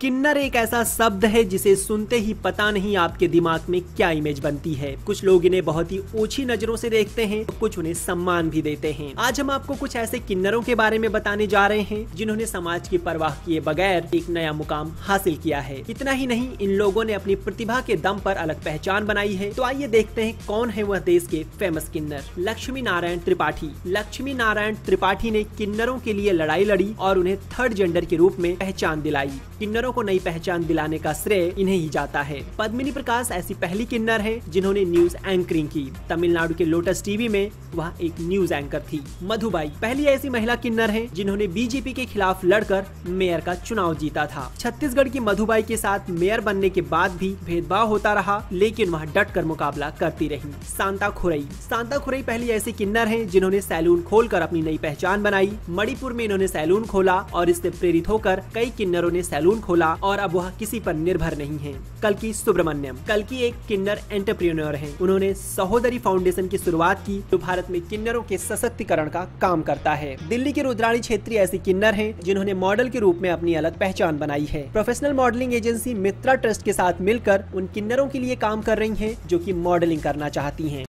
किन्नर एक ऐसा शब्द है जिसे सुनते ही पता नहीं आपके दिमाग में क्या इमेज बनती है। कुछ लोग इन्हें बहुत ही ओछी नज़रों से देखते हैं तो कुछ उन्हें सम्मान भी देते हैं। आज हम आपको कुछ ऐसे किन्नरों के बारे में बताने जा रहे हैं, जिन्होंने समाज की परवाह किए बगैर एक नया मुकाम हासिल किया है। इतना ही नहीं, इन लोगों ने अपनी प्रतिभा के दम पर अलग पहचान बनाई है। तो आइए देखते हैं कौन है वह देश के फ़ेमस किन्नर। लक्ष्मी नारायण त्रिपाठी। लक्ष्मी नारायण त्रिपाठी ने किन्नरों के लिए लड़ाई लड़ी और उन्हें थर्ड जेंडर के रूप में पहचान दिलाई। किन्नरों को नई पहचान दिलाने का श्रेय इन्हें ही जाता है। पद्मिनी प्रकाश ऐसी पहली किन्नर है जिन्होंने न्यूज़ एंकरिंग की। तमिलनाडु के लोटस टीवी में वह एक न्यूज़ एंकर थी। मधुबाई पहली ऐसी महिला किन्नर है जिन्होंने बीजेपी के खिलाफ लड़कर मेयर का चुनाव जीता था। छत्तीसगढ़ की मधुबाई के साथ मेयर बनने के बाद भी भेदभाव होता रहा, लेकिन वह डट कर मुकाबला करती रही। सांता खुरई सांता खुरई पहली ऐसी किन्नर है जिन्होंने सैलून खोलकर अपनी नई पहचान बनाई। मणिपुर में इन्होंने सैलून खोला और इससे प्रेरित होकर कई किन्नरों ने सैलून सैलून खोला और अब वह किसी पर निर्भर नहीं है। कल की सुब्रमण्यम। कल की एक किन्नर एंटरप्रेन्योर है। उन्होंने सहोदरी फाउंडेशन की शुरुआत की जो भारत में किन्नरों के सशक्तिकरण का काम करता है। दिल्ली के रुद्राणी क्षेत्रीय ऐसी किन्नर है जिन्होंने मॉडल के रूप में अपनी अलग पहचान बनाई है। Professional modelling agency Mitra trust के साथ मिलकर उन किन्नरों के लिए काम कर रही है जो की मॉडलिंग करना चाहती है।